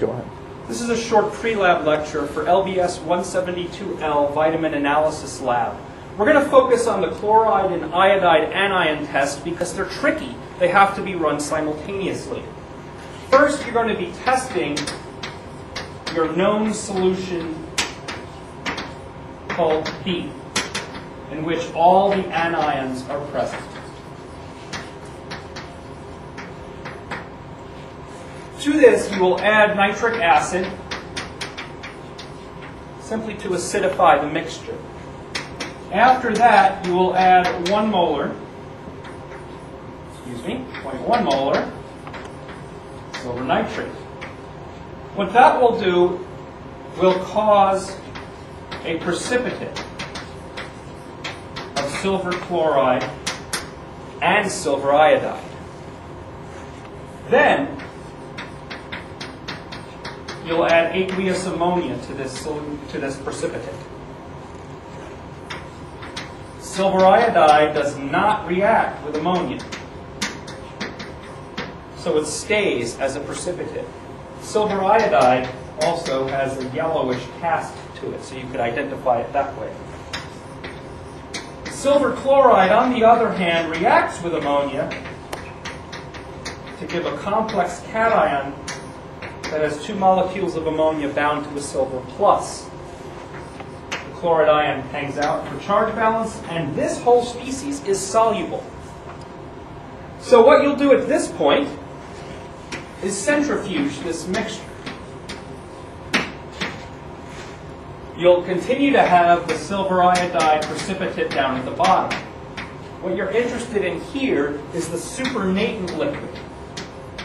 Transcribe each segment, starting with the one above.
Go ahead. This is a short pre-lab lecture for LBS 172L Vitamin Analysis Lab. We're going to focus on the chloride and iodide anion test because they're tricky. They have to be run simultaneously. First, you're going to be testing your known solution called B, in which all the anions are present. To this, you will add nitric acid simply to acidify the mixture. After that, you will add 1 molar, excuse me, 0.1 molar silver nitrate. What that will do will cause a precipitate of silver chloride and silver iodide. Then, you'll add aqueous ammonia to this, to this precipitate. Silver iodide does not react with ammonia, so it stays as a precipitate. Silver iodide also has a yellowish cast to it, so you could identify it that way. Silver chloride, on the other hand, reacts with ammonia to give a complex cation that has two molecules of ammonia bound to a silver plus. The chloride ion hangs out for charge balance, and this whole species is soluble. So what you'll do at this point is centrifuge this mixture. You'll continue to have the silver iodide precipitate down at the bottom. What you're interested in here is the supernatant liquid.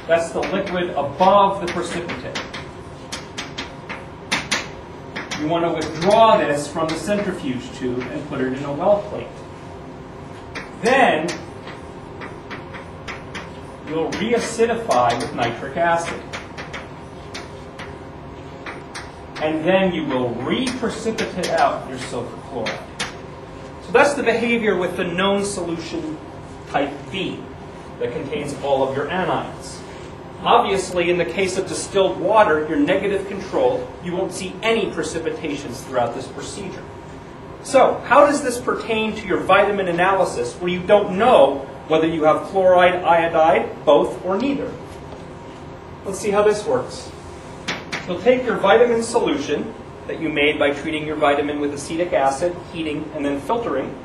That's the liquid above the precipitate. You want to withdraw this from the centrifuge tube and put it in a well plate. Then, you'll reacidify with nitric acid. And then you will re-precipitate out your silver chloride. So that's the behavior with the known solution type B that contains all of your anions. Obviously, in the case of distilled water, you're negative controlled. You won't see any precipitations throughout this procedure. So, how does this pertain to your vitamin analysis where you don't know whether you have chloride, iodide, both, or neither? Let's see how this works. You'll take your vitamin solution that you made by treating your vitamin with acetic acid, heating, and then filtering.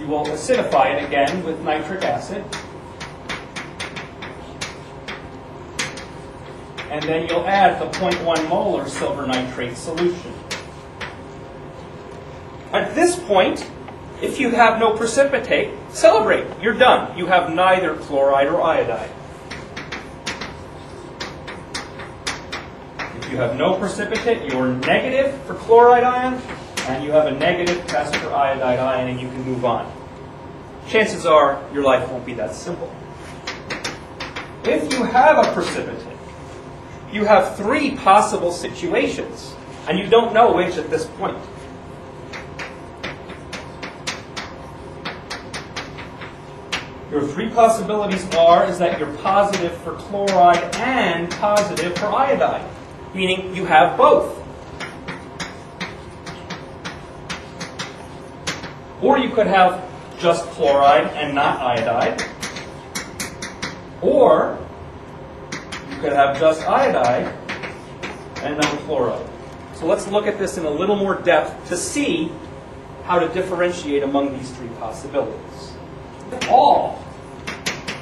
You will acidify it again with nitric acid. And then you'll add the 0.1 molar silver nitrate solution. At this point, if you have no precipitate, celebrate. You're done. You have neither chloride or iodide. If you have no precipitate, you're negative for chloride ion, and you have a negative test for iodide ion, and you can move on. Chances are your life won't be that simple. If you have a precipitate, you have three possible situations, and you don't know which at this point. Your three possibilities are is that you're positive for chloride and positive for iodide, meaning you have both. Or you could have just chloride and not iodide. Or could have just iodide and no chloride. So let's look at this in a little more depth to see how to differentiate among these three possibilities. All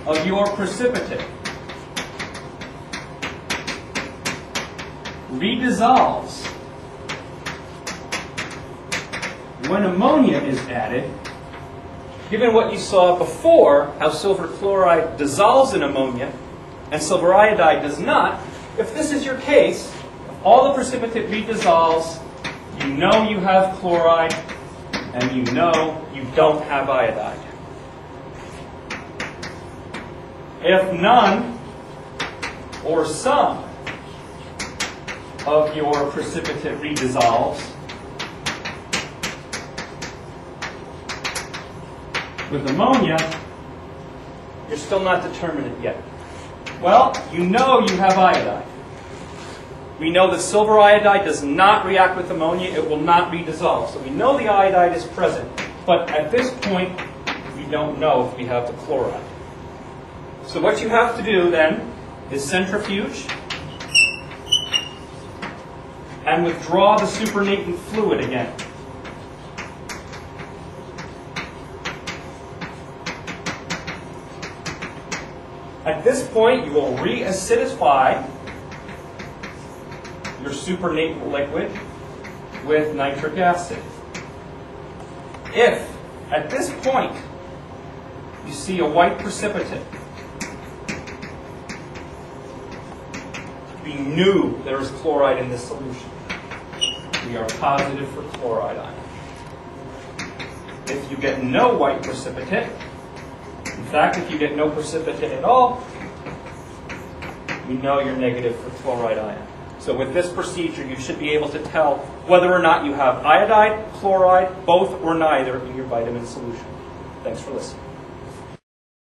of your precipitate redissolves when ammonia is added. Given what you saw before, how silver chloride dissolves in ammonia, and silver iodide does not, if this is your case, all the precipitate redissolves, you know you have chloride, and you know you don't have iodide. If none or some of your precipitate redissolves, with ammonia, you're still not determinate yet. Well, you know you have iodide. We know that silver iodide does not react with ammonia. It will not be dissolved. So we know the iodide is present. But at this point, we don't know if we have the chloride. So what you have to do then is centrifuge and withdraw the supernatant fluid again. At this point, you will reacidify your supernatant liquid with nitric acid. If, at this point, you see a white precipitate, we knew there was chloride in this solution. We are positive for chloride ion. If you get no white precipitate, in fact, if you get no precipitate at all, you know you're negative for chloride ion. So with this procedure, you should be able to tell whether or not you have iodide, chloride, both or neither in your vitamin solution. Thanks for listening.